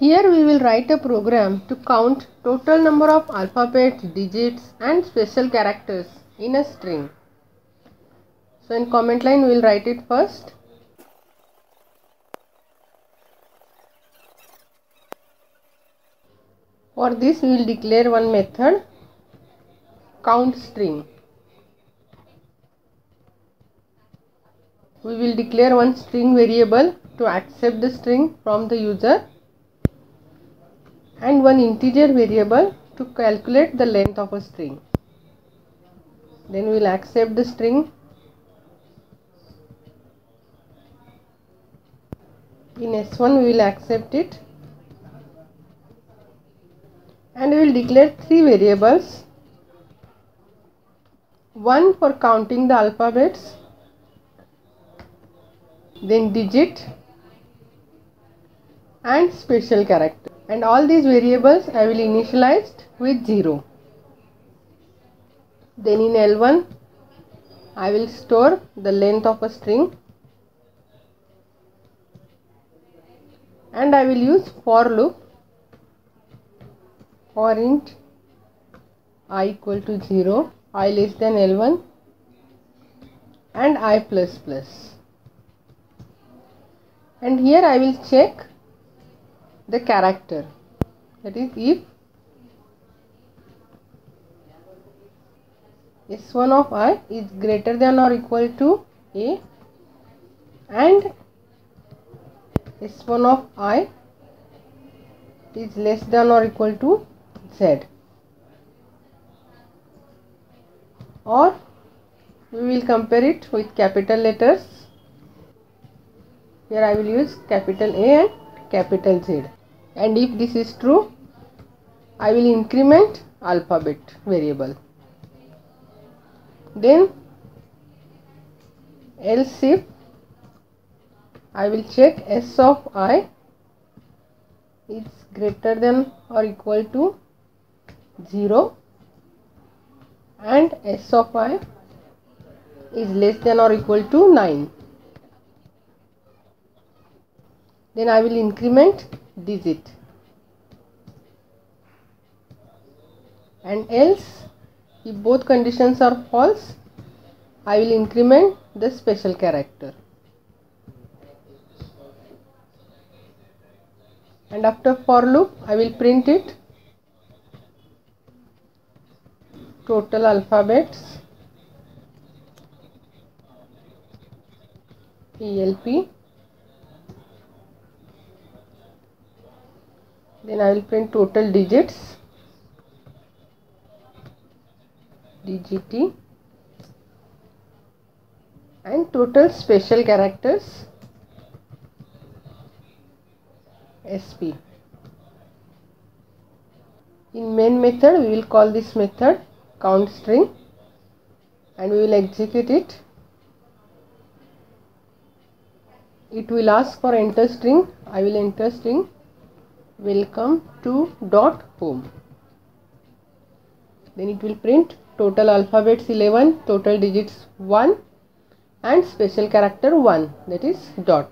Here we will write a program to count total number of alphabets, digits and special characters in a string. So in comment line we will write it first. For this we will declare one method count string. We will declare one string variable to accept the string from the user and one integer variable to calculate the length of a string. Then we will accept the string. In S1 we will accept it. And we will declare three variables. One for counting the alphabets. Then digit. And special character and all these variables I will initialize with 0. Then in L1 I will store the length of a string and I will use for loop for int i equal to 0 i less than L1 and i plus plus and here I will check the character. That is if s1 of i is greater than or equal to a and s1 of i is less than or equal to z. Or we will compare it with capital letters. Here I will use capital A and capital Z and if this is true I will increment alphabet variable. Then else if I will check s of i is greater than or equal to 0 and s of i is less than or equal to 9 then I will increment digit. And else if both conditions are false I will increment the special character. And after for loop I will print it. Total alphabets. ELP then I will print total digits DGT and total special characters SP. In main method we will call this method count string and we will execute it. It will ask for enter string. I will enter string welcome to dot home then it will print total alphabets 11 total digits 1 and special character 1 that is dot